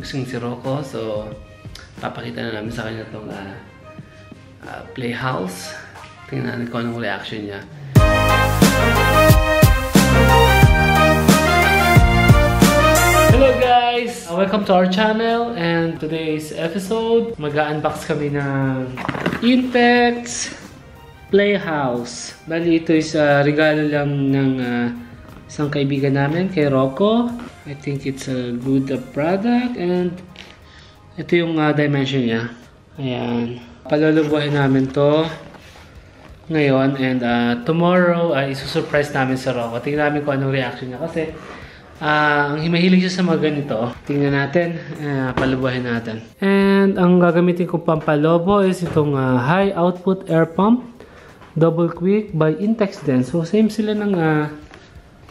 gustong si Rocco. So, papakita na namin sa kanya itong uh, uh, playhouse. Tingnan natin kung anong reaction niya. Hello guys! Uh, welcome to our channel and today's episode, mag-unbox kami ng Intex Playhouse. Bali, ito is uh, regalo lang ng uh, isang kaibigan namin kay Rocco. I think it's a good product and ito yung uh, dimension niya. Ayan. Palulubuhin namin to ngayon and uh, tomorrow uh, isusurprise namin sa Rocco. Tingnan namin kung anong reaction niya kasi uh, ang himahilig siya sa mga ganito. Tingnan natin, uh, palubuhin natin. And ang gagamitin ko pampalobo is itong uh, high output air pump double quick by Intex din. So same sila ng uh,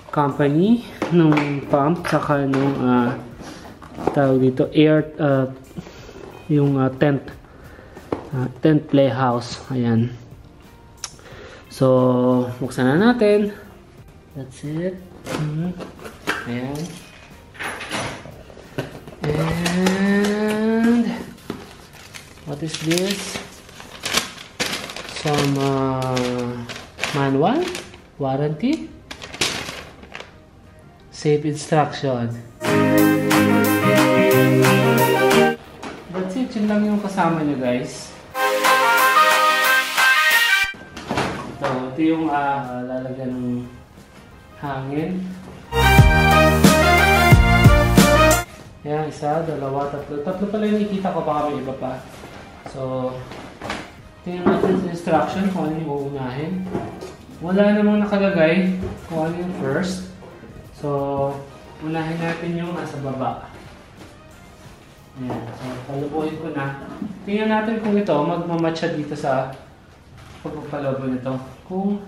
company nung pump saka nung uh, tawag dito air uh, yung uh, tent uh, tent playhouse. Ayan. So, buksan na natin. That's it. Mm. Ayan. And what is this? Some uh, manual, warranty, safe instruction. That's it. Yun lang yung kasama nyo guys. Ito yung uh, lalagyan ng hangin. Ayan, isa, dalawa, tatlo. Tatlo pala yung nakikita ko, baka may iba pa. So, tingnan natin sa instruction kung ano yung uunahin. Wala namang nakalagay kung ano yung first. So, unahin natin yung nasa baba. Ayan, so, palubuhin ko na. Tingnan natin kung ito, magmamatcha dito sa pagpapalobo nito. Kung,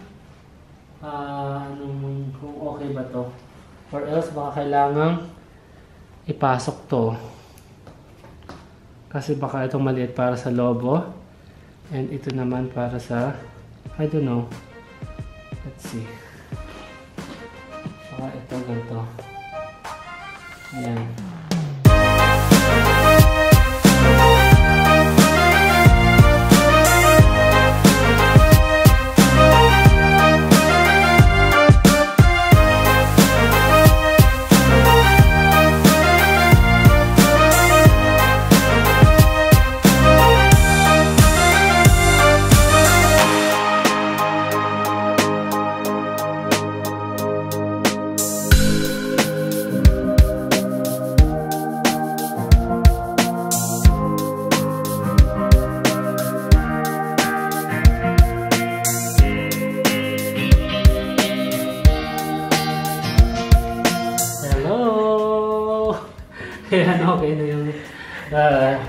uh, anong, kung okay ba to. Or else, baka kailangang ipasok to. Kasi baka itong maliit para sa lobo. And ito naman para sa, I don't know. Let's see. Ayan. Ayan, okay na yung uh,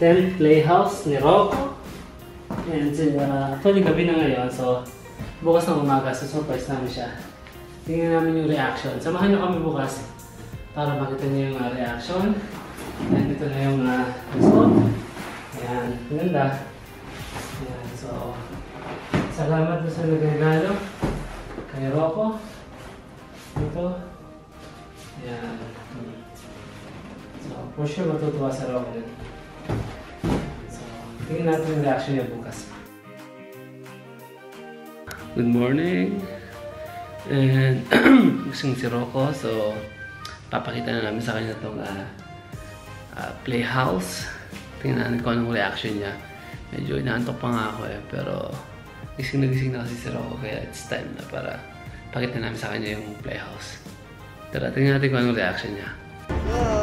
tent playhouse ni Rocco. And uh, actually gabi na ngayon, so bukas ng umaga, so surprise namin siya. Tingnan namin yung reaction. Samahan niyo kami bukas para makita niyo yung uh, reaction. And ito na yung uh, result. Ayan, ganda. Ayan, so salamat sa nagregalo kay Rocco. Ito. Ayan. So, for sure matutuwa sa Roman. So, tingnan natin yung reaction niya bukas. Good morning! And gusto si Rocco, so papakita na namin sa kanya itong uh, uh, playhouse. Tingnan natin kung anong reaction niya. Medyo inaantok pa nga ako eh, pero gising na gising na kasi si Rocco, kaya it's time na para pakita namin sa kanya yung playhouse. Tara, tingnan natin kung anong reaction niya. Hello!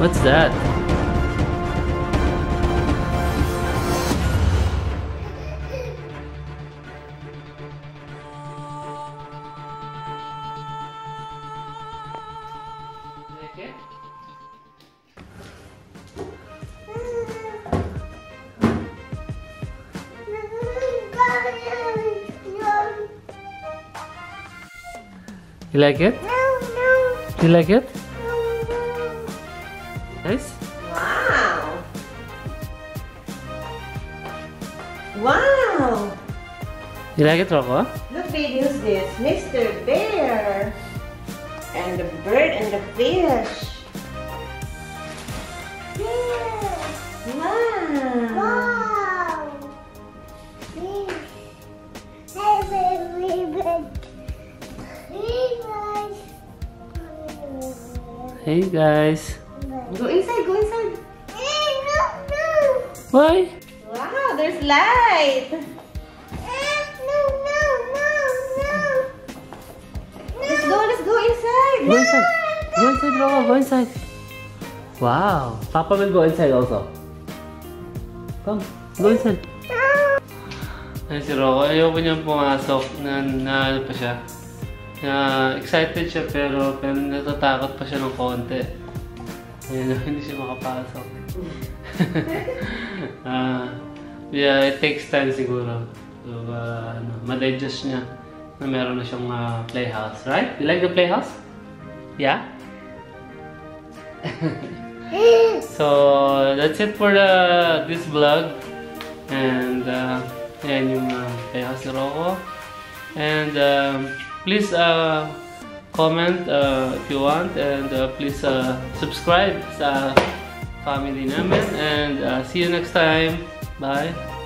What's that? You like it? No, no. You like it? No, no. Nice? Wow. Wow! You like it, Rocco? Look, baby, who's this? Mr. Bear. And the bird and the fish. Yeah! Wow. Wow! Hey guys. Go inside, go inside. Why? Wow, there's light. Let's go, let's go inside. Go inside. Go inside, Rocco. Go inside. Wow. Papa will go inside also. Come. Go inside. Ay, si Rocco. Ayoko niyang pumasok. Na, na ano pa siya. Na, excited siya pero, pero natatakot pa siya ng konti. Ayun, hindi siya makapasok. Ah, yeah, it takes time siguro. So, uh, ano, ma-digest niya na meron na siyang uh, playhouse. Right? You like the playhouse? Yeah? so, that's it for the, this vlog. And, uh, yan yung uh, playhouse ni Rocco. And, um, please, uh, comment uh, if you want. And, uh, please, uh, subscribe sa family namin. And, uh, see you next time. Bye.